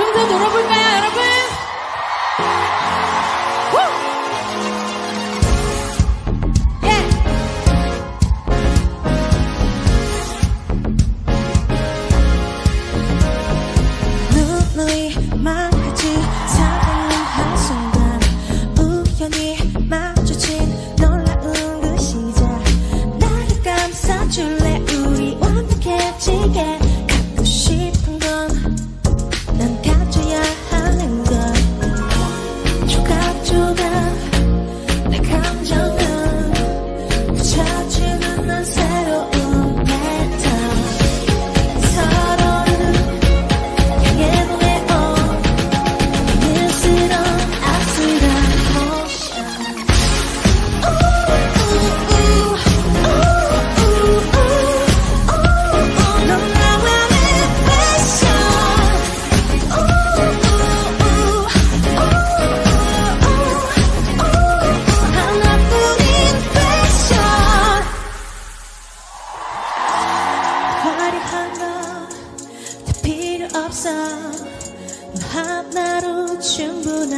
좀 더 놀아볼까요, 여러분? 필요 없어. 너 하나로 충분해.